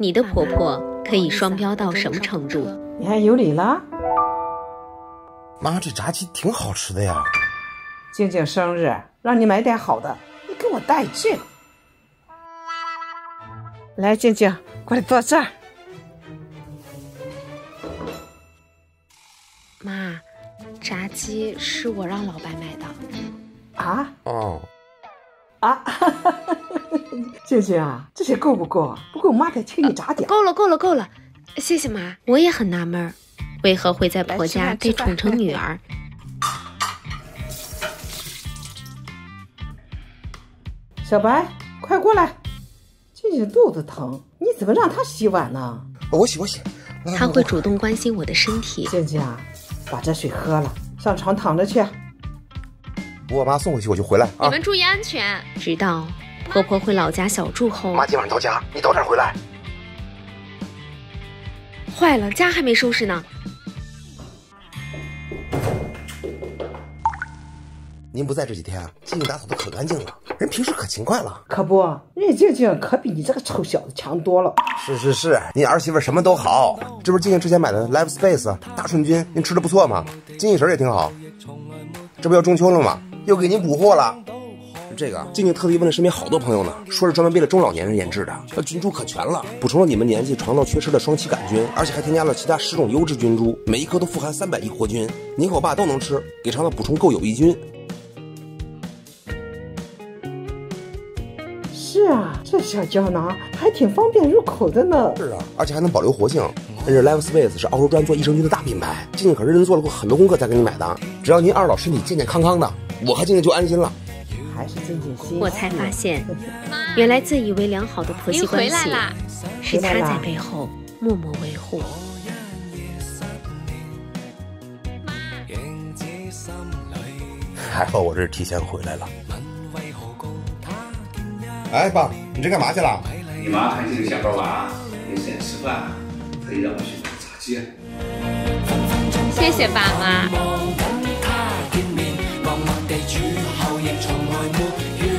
你的婆婆可以双标到什么程度？你还有理了？妈，这炸鸡挺好吃的呀。静静生日，让你买点好的，你给我带这个。来，静静，过来坐这儿。妈，炸鸡是我让老白买的。啊哦，啊！静静啊，这些够不够？不够，妈再请你炸点。够了，够了，够了，谢谢妈。我也很纳闷儿，为何会在婆家被宠成女儿？小白，快过来！静静肚子疼，你怎么让她洗碗呢？我洗我洗。来他会主动关心我的身体。静静啊，把这水喝了，上床躺着去。我妈送回去我就回来啊。你们注意安全。直到婆婆回老家小住后，妈今晚到家，你早点回来。坏了，家还没收拾呢。您不在这几天啊，静静打扫的可干净了，人平时可勤快了。可不，人静静可比你这个臭小子强多了。是是是，你儿媳妇什么都好。这不是静静之前买的 Live Space 大顺菌，您吃的不错吗？精气神也挺好。这不要中秋了吗？又给您补货了。这个静静特地问了身边好多朋友呢，说是专门为了中老年人研制的，那菌株可全了，补充了你们年纪肠道缺失的双歧杆菌，而且还添加了其他十种优质菌株，每一颗都富含三百亿活菌，你和我爸都能吃，给肠道补充够有益菌。是啊，这小胶囊还挺方便入口的呢。是啊，而且还能保留活性。但是 Life Space 是澳洲专做益生菌的大品牌，静静可认真做了过很多功课才给你买的。只要您二老身体健健康康的，我和静静就安心了。还是静静心。我才发现，原来自以为良好的婆媳关系，是他在背后默默维护。还好我这是提前回来了。哎，爸，你这干嘛去了？你妈喊你下班晚，没时间吃饭，特意让我去买炸鸡。谢谢爸妈。从来没